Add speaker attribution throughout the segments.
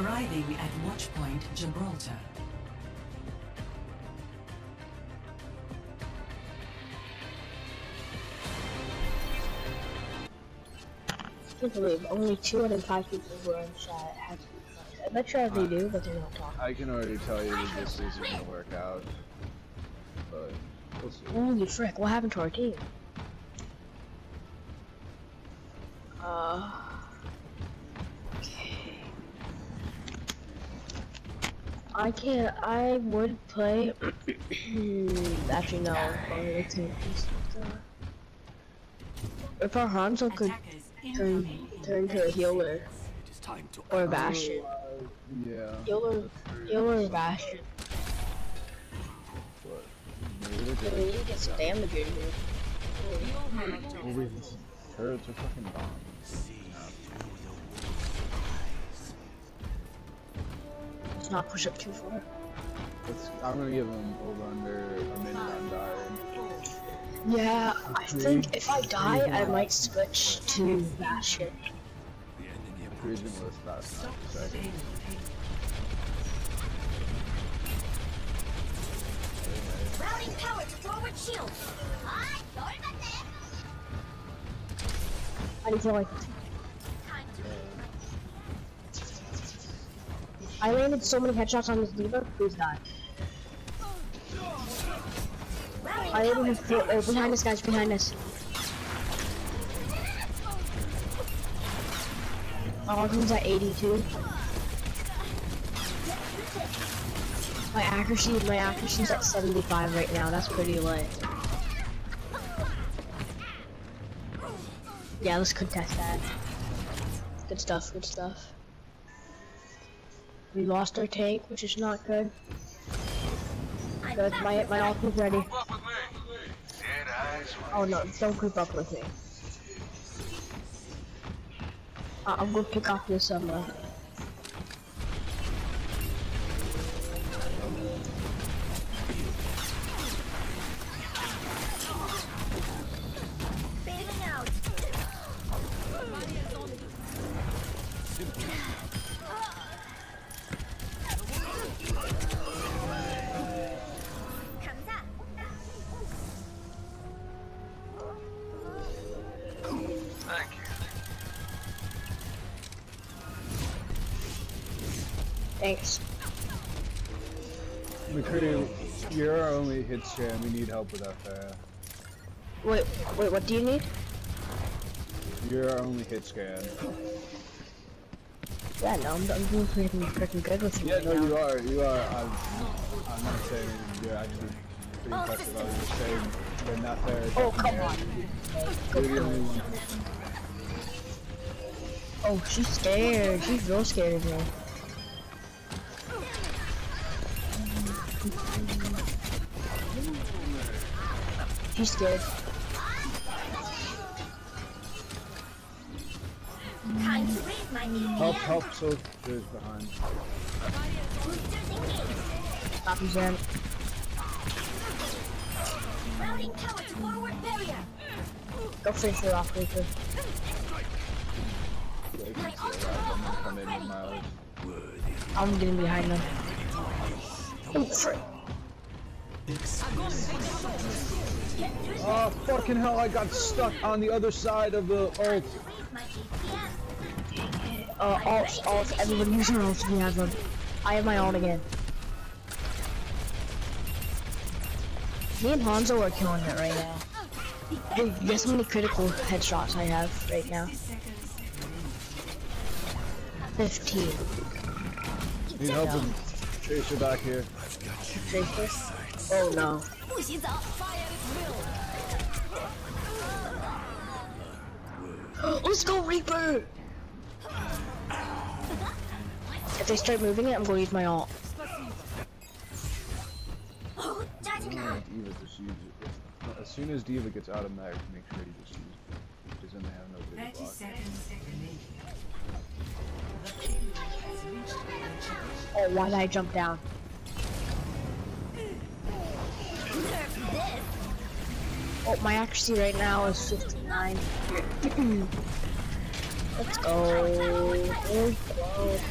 Speaker 1: Arriving at Watchpoint Gibraltar.
Speaker 2: I can't believe only two out of five people who are in chat have to be friends. I bet you they do, but they're not talking.
Speaker 3: I can already tell you that this isn't gonna work out. But we'll see.
Speaker 2: Holy frick, what happened to our team? Uh. I can't. I would play. Actually, no. I'm gonna take this. If our Hanzo could
Speaker 1: Attackers
Speaker 2: turn turn to a healer
Speaker 4: It is time to
Speaker 2: or a Bastion,
Speaker 3: Yeah.
Speaker 2: healer, healer or Bastion,
Speaker 3: But maybe
Speaker 2: I mean, you get some damage in here.
Speaker 3: Well, we turrets are fucking bombs.
Speaker 4: Eyes.
Speaker 2: Not push up too far.
Speaker 3: Let's, I'm gonna give them over under a minute on dying.
Speaker 2: Yeah, I think if I die, I might switch to Bastion.
Speaker 4: The enemy
Speaker 3: Freezing list last
Speaker 1: Stop
Speaker 3: night. Second.
Speaker 1: failed.
Speaker 5: Routing power to forward shield. Ah, sorry about that.
Speaker 2: I need to like. I landed so many headshots on this D.Va. Please die. I already have. Oh, behind us, guys. Behind us. Oh, he's at 82. My accuracy, my accuracy's at 75 right now. That's pretty lit. Yeah, let's contest that. Good stuff. Good stuff. We lost our tank, which is not good. Good. My my ultimate's ready. Oh no! Don't group up with me. Uh, I'm gonna pick off this um. Thanks.
Speaker 3: McCurdy, you're our only hit scan. We need help with that Pharah.
Speaker 2: Wait, wait. What do you need?
Speaker 3: You're our only hit scan.
Speaker 2: Yeah, no, I'm, I'm doing pretty freaking good with you
Speaker 3: Yeah,
Speaker 2: right
Speaker 3: no,
Speaker 2: now.
Speaker 3: you are. You are. I'm, I'm not saying you're actually pretty impressive. I was just saying you're not there.
Speaker 2: Oh, oh come on.
Speaker 3: You're the only-
Speaker 2: Oh, she's scared. She's real scared of me. She's scared.
Speaker 5: Time to raise my new
Speaker 3: Help, help, so there's behind.
Speaker 2: You, Zen.
Speaker 5: Routing power to forward barrier.
Speaker 2: Go finish her off, Reaper.
Speaker 3: Yeah, you can see it, right? I'm gonna come in with my eyes.
Speaker 2: I'm getting behind them. Oh.
Speaker 3: Oh, fucking hell, I got stuck on the other side of the ult.
Speaker 5: Raise my DPS.
Speaker 2: Uh, alt, alt, everybody use your ult if you have them. I have my ult again. Me and Hanzo are killing it right now. Dude, guess how many critical headshots I have right now? 15.
Speaker 3: Need help Tracer back here.
Speaker 2: Tracer? Oh no. Let's go Reaper! If they start moving it, I'm gonna use my ult.
Speaker 3: As soon as D.Va gets out of mag, make sure you just use it. Because then they have
Speaker 1: no big.
Speaker 2: Oh, why did I jump down? Oh, my accuracy right now is 59. Let's go. Let's go.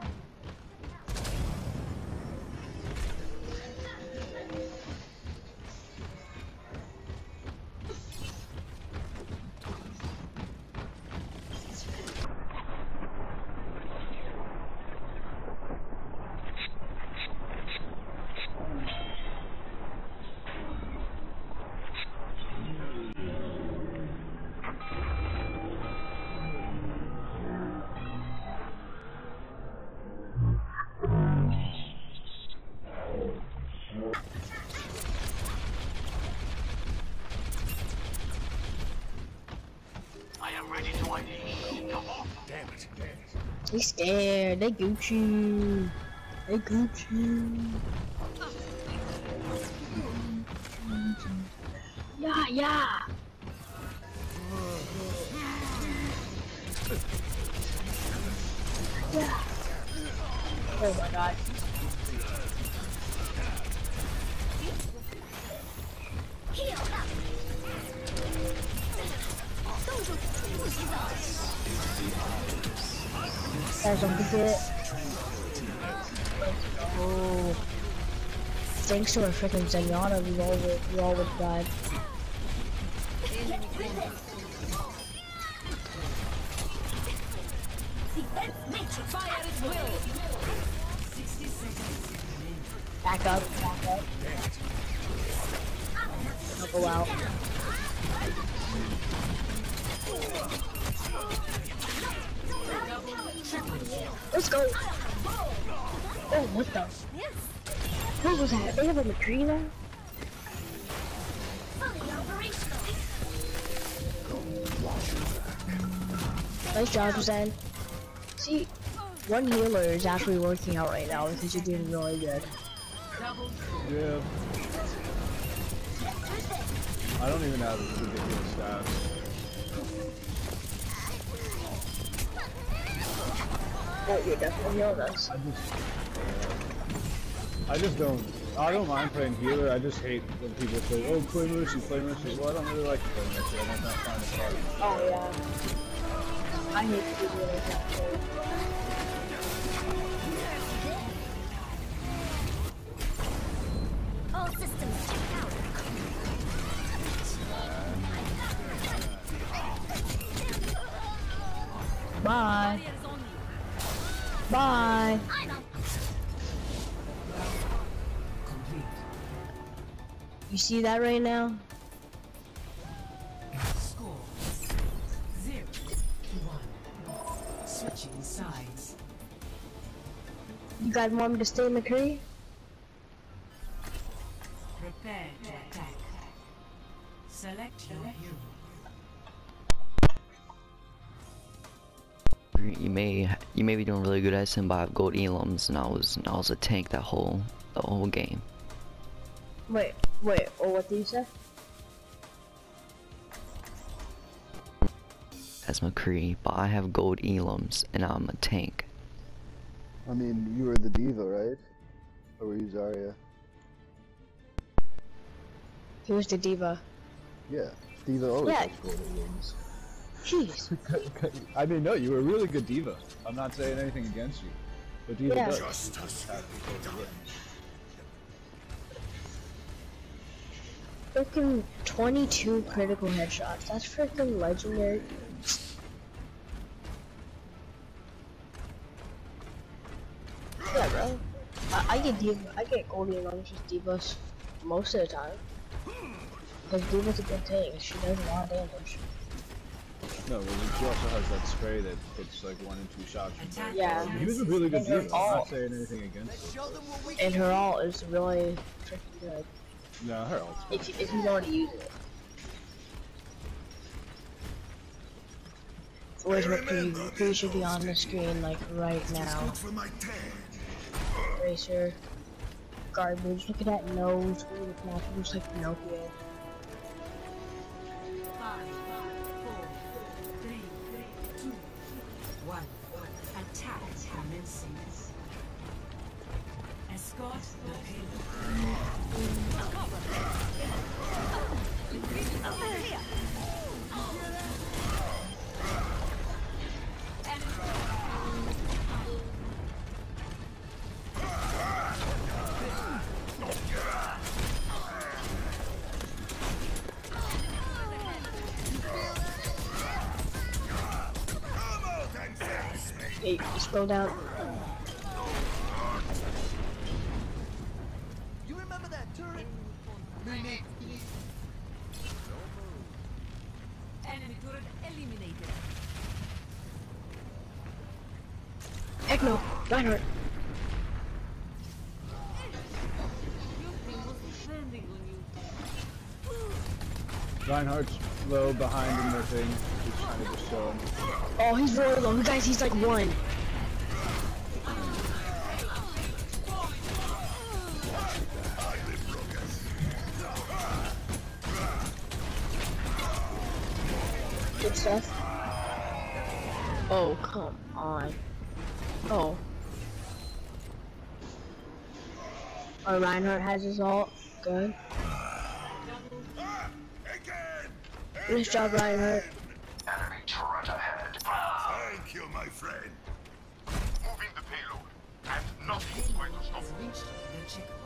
Speaker 2: They scared. They Gucci. They Gucci. Yeah, yeah. Yeah. Oh my god.
Speaker 5: Heal up.
Speaker 2: Guys, don't forget it. Oh. Thanks to our freaking Zenyatta, we all would, we all would die. Back up, back up. I'll go out. Let's go. Oh, what the? What was that? They have a McCree now? Nice job, Zen. See, one healer is actually working out right now because you're doing really good.
Speaker 3: Yeah. I don't even have ridiculous stats.
Speaker 2: You're definitely healing us.
Speaker 3: I just, I just don't. I don't mind playing healer. I just hate when people say, "Oh, play Mercy, play Mercy." Well, I don't really like to play Mercy. I don't not find it hard.
Speaker 2: Oh, yeah. I hate to do like that too.
Speaker 5: All systems checked out.
Speaker 2: Bye. Bye. You see that right now?
Speaker 1: Switching sides.
Speaker 2: You guys want me to stay in the McCree?
Speaker 1: Prepare to attack. Select your hero.
Speaker 6: You may you may be doing really good at sim, but I have gold elims, and I was and I was a tank that whole the whole game.
Speaker 2: Wait, wait, oh, what did you say?
Speaker 6: As McCree, but I have gold elims, and I'm a tank.
Speaker 3: I mean, you were the D.Va, right? Or were you Zarya?
Speaker 2: He was the D.Va.
Speaker 3: Yeah, D.Va always
Speaker 2: Yeah.
Speaker 3: has golden wings.
Speaker 2: Jeez.
Speaker 3: I mean, no, you were a really good D.Va. I'm not saying anything against you, but D.Va
Speaker 2: Yeah.
Speaker 3: does.
Speaker 4: Justice.
Speaker 3: have.
Speaker 2: Freaking 22 critical headshots. That's freaking legendary. Yeah, bro. I, I get D.Va. I get golden runs with D.Vas most of the time. Because D.Va's a good tank. She does a lot of damage.
Speaker 3: No, but she also has that spray that hits like one and two shots. from
Speaker 1: Attack.
Speaker 2: Yeah.
Speaker 3: He was a really good
Speaker 2: And her
Speaker 3: D.Va. I'm not saying anything against her.
Speaker 2: And her ult is really freaking good.
Speaker 3: No, her ult's
Speaker 2: If you, if you know how to use it. Where's McCree? McCree should be on the screen like right now.
Speaker 4: For my tan.
Speaker 2: Tracer. Garbage. Look at that nose. Look at that. It looks like Pinocchio. Hey, scroll down.
Speaker 7: You remember that turret? Mimic.
Speaker 1: Enemy turret eliminated.
Speaker 2: Heck no. Reinhardt.
Speaker 3: Reinhardt's low behind in their thing. He's trying to just show him.
Speaker 2: Oh, he's really low. Guys, he's like one. Good stuff. Oh, come on. Oh. Oh, Reinhardt has his ult. Good. Nice job, Reinhardt.
Speaker 4: Enemy turret ahead. Thank you, my friend. Moving the payload. And nothing is going to stop
Speaker 1: Has reached the checkpoint.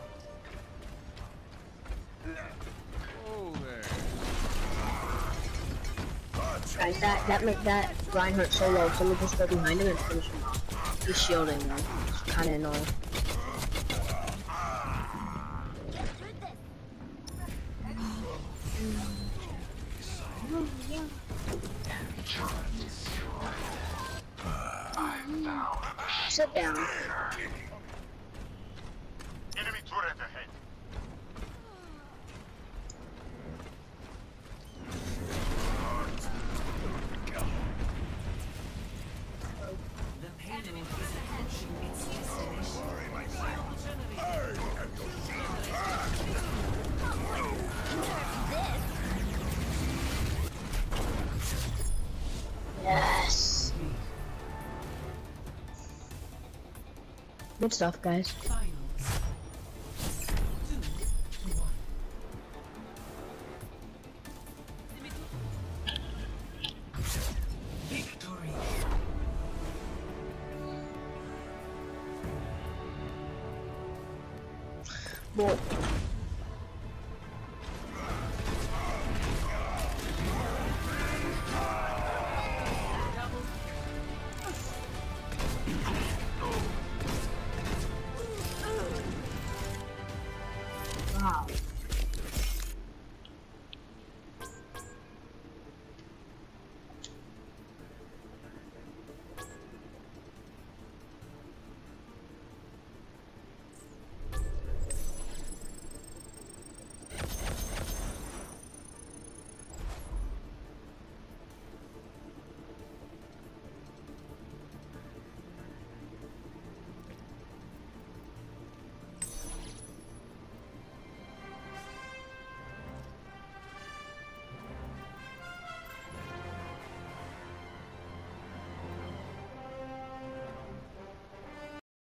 Speaker 2: Guys, that that make that Reinhardt so low, so we just go behind him and finish him off. He's shielding though. It's kinda annoying. Sit down.
Speaker 4: Enemy turret ahead.
Speaker 1: The payload is approaching its destination.
Speaker 2: Yes. Good stuff, guys.
Speaker 1: Finals.